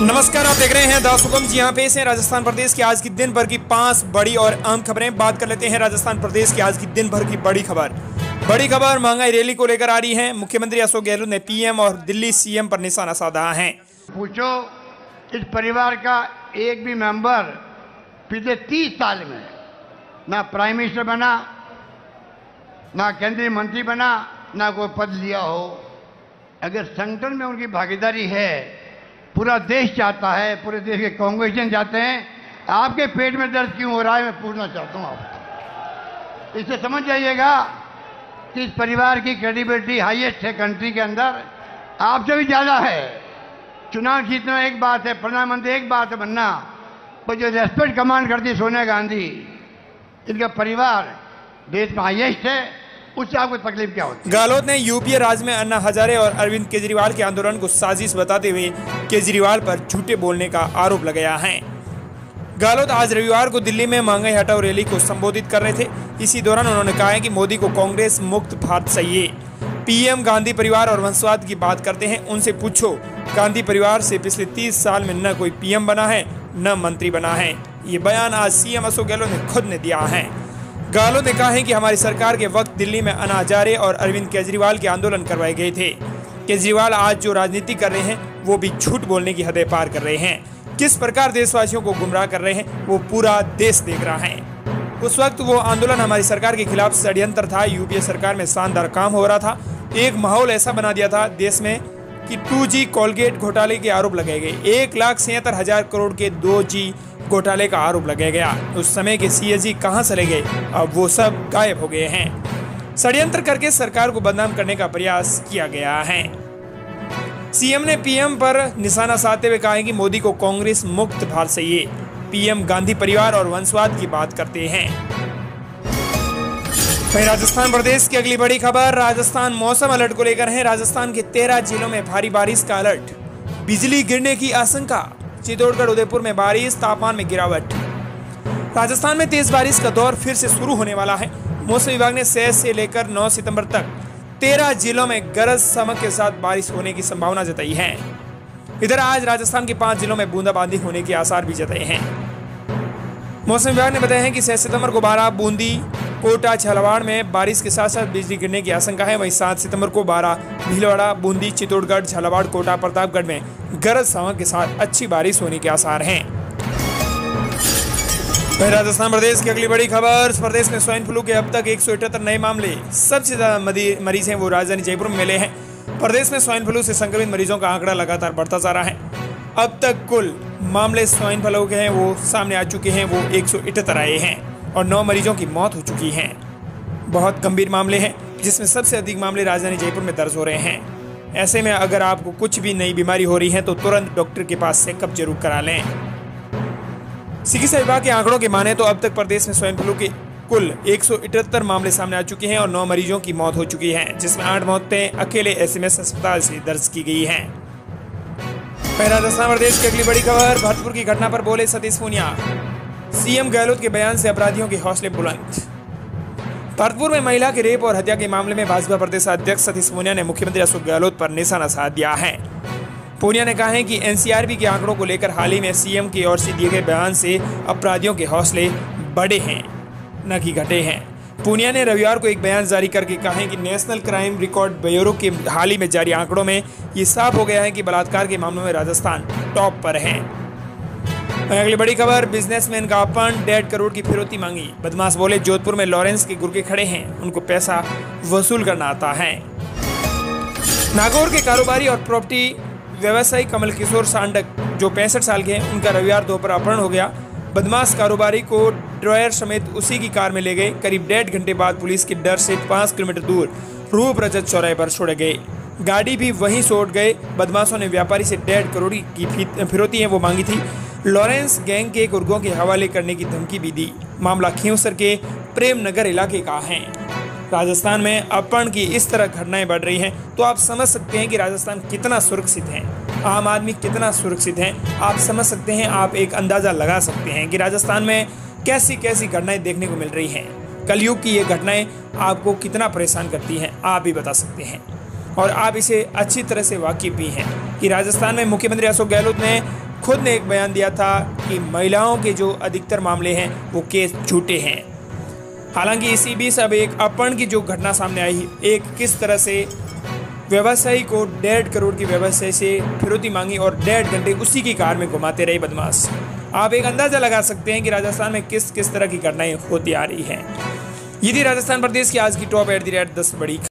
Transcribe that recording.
नमस्कार, आप देख रहे हैं दास जी यहाँ पेश है राजस्थान प्रदेश की आज की दिन भर की पाँच बड़ी और अहम खबरें। बात कर लेते हैं राजस्थान प्रदेश की आज की दिन भर की बड़ी खबर। बड़ी खबर, महँगाई रैली को लेकर आ रही है। मुख्यमंत्री अशोक गहलोत ने पीएम और दिल्ली सीएम पर निशाना साधा है। पूछो, इस परिवार का एक भी मेंबर पिछले तीस साल में ना प्राइम मिनिस्टर बना, ना केंद्रीय मंत्री बना, ना कोई पद लिया हो। अगर संगठन में उनकी भागीदारी है पूरा देश चाहता है, पूरे देश के कांग्रेसियन चाहते हैं। आपके पेट में दर्द क्यों हो रहा है, मैं पूछना चाहता हूँ आपसे। इससे समझ जाइएगा कि इस परिवार की क्रेडिबिलिटी हाईएस्ट है कंट्री के अंदर। आपसे भी ज़्यादा है। चुनाव जीतना एक बात है, प्रधानमंत्री एक बात है बनना। पर जो रेस्पेक्ट कमांड करती सोनिया गांधी, इनका परिवार देश में हाइएस्ट है। उससे आपको तकलीफ़ क्या होती गहलोत ने यूपीए राज्य में अन्ना हजारे और अरविंद केजरीवाल के आंदोलन को साजिश बताते हुए केजरीवाल पर झूठे बोलने का आरोप लगाया है। गहलोत आज रविवार को दिल्ली में महँगाई हटाओ रैली को संबोधित कर रहे थे। इसी दौरान उन्होंने कहा है कि मोदी को कांग्रेस मुक्त भारत चाहिए। पीएम गांधी परिवार और वंशवाद की बात करते हैं। उनसे पूछो, गांधी परिवार से पिछले तीस साल में न कोई पीएम बना है, न मंत्री बना है। ये बयान आज सीएम अशोक गहलोत ने खुद ने दिया है। गहलोत ने कहा है कि हमारी सरकार के वक्त दिल्ली में अन्ना हजारे और अरविंद केजरीवाल के आंदोलन करवाए गए थे। केजरीवाल आज जो राजनीति कर रहे हैं, वो भी झूठ बोलने की हदें पार कर रहे हैं। किस प्रकार देशवासियों को गुमराह कर रहे हैं, वो पूरा देश देख रहा है। उस वक्त वो आंदोलन हमारी सरकार के खिलाफ षड्यंत्र था। यूपीए सरकार में शानदार काम हो रहा था। एक माहौल ऐसा बना दिया था देश में कि 2G कोलगेट, घोटाले के आरोप लगाए गए। एक लाख छिहत्तर हज़ार करोड़ के 2G घोटाले का आरोप लगाया गया। उस समय के सीएजी कहाँ चले गए? अब वो सब गायब हो गए हैं। षड्यंत्र करके सरकार को बदनाम करने का प्रयास किया गया है। सीएम ने पीएम पर निशाना साधते हुए कहा है कि मोदी को कांग्रेस मुक्त भारत चाहिए। पीएम गांधी परिवार और वंशवाद की बात करते हैं। वहीं राजस्थान प्रदेश की अगली बड़ी खबर, राजस्थान मौसम अलर्ट को लेकर है। राजस्थान के तेरह जिलों में भारी बारिश का अलर्ट। बिजली गिरने की आशंका चित्तौड़गढ़, उदयपुर में बारिश, तापमान में गिरावट। राजस्थान में तेज बारिश का दौर फिर से शुरू होने वाला है। मौसम विभाग ने छह से लेकर नौ सितंबर तक तेरह जिलों में गरज चमक के साथ बारिश होने की संभावना जताई है। इधर आज राजस्थान के पाँच जिलों में बूंदाबांदी होने के आसार भी जताए हैं। मौसम विभाग ने बताया है कि छह सितंबर को बारह, बूंदी, कोटा, झालावाड़ में बारिश के साथ साथ बिजली गिरने की आशंका है। वहीं सात सितंबर को बारह, भीलवाड़ा, बूंदी, चित्तौड़गढ़, झालावाड़, कोटा, प्रतापगढ़ में गरज चमक के साथ अच्छी बारिश होने के आसार हैं। वहीं राजस्थान प्रदेश की अगली बड़ी खबर, प्रदेश में स्वाइन फ्लू के अब तक एक सौ अठहत्तर नए मामले। सबसे ज़्यादा मरीज़ हैं वो राजधानी जयपुर में मिले हैं। प्रदेश में स्वाइन फ्लू से संक्रमित मरीजों का आंकड़ा लगातार बढ़ता जा रहा है। अब तक कुल मामले स्वाइन फ्लू के हैं, वो सामने आ चुके हैं, वो एक आए हैं और नौ मरीजों की मौत हो चुकी है। बहुत गंभीर मामले हैं, जिसमें सबसे अधिक मामले राजधानी जयपुर में दर्ज हो रहे हैं। ऐसे में अगर आपको कुछ भी नई बीमारी हो रही है तो तुरंत डॉक्टर के पास चेकअप ज़रूर करा लें। चिकित्सा विभाग के आंकड़ों के माने तो अब तक प्रदेश में स्वाइन फ्लू के कुल एक मामले सामने आ चुके हैं और नौ मरीजों की मौत हो चुकी है, जिसमें आठ मौतें अकेले एसएमएस अस्पताल से दर्ज की गई हैं। राजस्थान प्रदेश की अगली बड़ी खबर, भरतपुर की घटना पर बोले सतीश पूनिया। सीएम गहलोत के बयान से अपराधियों के हौसले बुलंद। भरतपुर में महिला के रेप और हत्या के मामले में भाजपा प्रदेश अध्यक्ष सतीश पूनिया ने मुख्यमंत्री अशोक गहलोत पर निशाना साध दिया है। पूनिया ने कहा है कि एनसीआरबी के आंकड़ों को लेकर हाल ही में सीएम की ओर से दिए गए बयान से अपराधियों के हौसले बड़े हैं, न कि घटे हैं। पूनिया ने रविवार को एक बयान जारी करके कहा है कि नेशनल क्राइम रिकॉर्ड ब्यूरो के हाल ही में जारी आंकड़ों में ये साफ़ हो गया है कि बलात्कार के मामलों में राजस्थान टॉप पर है। अगली बड़ी खबर, बिजनेसमैन का अपन डेढ़ करोड़ की फिरौती मांगी। बदमाश बोले, जोधपुर में लॉरेंस के गुर्गे खड़े हैं, उनको पैसा वसूल करना आता है। नागौर के कारोबारी और प्रॉपर्टी व्यवसायी कमल किशोर सांडक, जो पैंसठ साल के हैं, उनका रविवार दोपहर अपहरण हो गया। बदमाश कारोबारी को ड्रॉयर समेत उसी की कार में ले गए। करीब डेढ़ घंटे बाद पुलिस के डर से पाँच किलोमीटर दूर रूप रजत चौराहे पर छोड़े गए। गाड़ी भी वहीं छोड़ गए। बदमाशों ने व्यापारी से डेढ़ करोड़ की फिरौती है वो मांगी थी। लॉरेंस गैंग के गुर्गों के हवाले करने की धमकी भी दी। मामला खींवसर के प्रेम नगर इलाके का है। राजस्थान में अपहरण की इस तरह घटनाएँ बढ़ रही हैं तो आप समझ सकते हैं कि राजस्थान कितना सुरक्षित है। आम आदमी कितना सुरक्षित है? आप समझ सकते हैं, आप एक अंदाज़ा लगा सकते हैं कि राजस्थान में कैसी कैसी घटनाएँ देखने को मिल रही हैं। कलयुग की ये घटनाएँ आपको कितना परेशान करती हैं, आप भी बता सकते हैं। और आप इसे अच्छी तरह से वाकिफ भी हैं कि राजस्थान में मुख्यमंत्री अशोक गहलोत ने खुद ने एक बयान दिया था कि महिलाओं के जो अधिकतर मामले हैं, वो केस झूठे हैं। हालाँकि इसी बीच अब एक अपहरण की जो घटना सामने आई, एक किस तरह से व्यवसायी को डेढ़ करोड़ की व्यवसाय से फिरौती मांगी और डेढ़ घंटे उसी की कार में घुमाते रहे बदमाश। आप एक अंदाज़ा लगा सकते हैं कि राजस्थान में किस किस तरह की घटनाएँ होती आ रही हैं। यदि राजस्थान प्रदेश की आज की टॉप एट दी रेट दस बड़ी